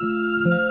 Música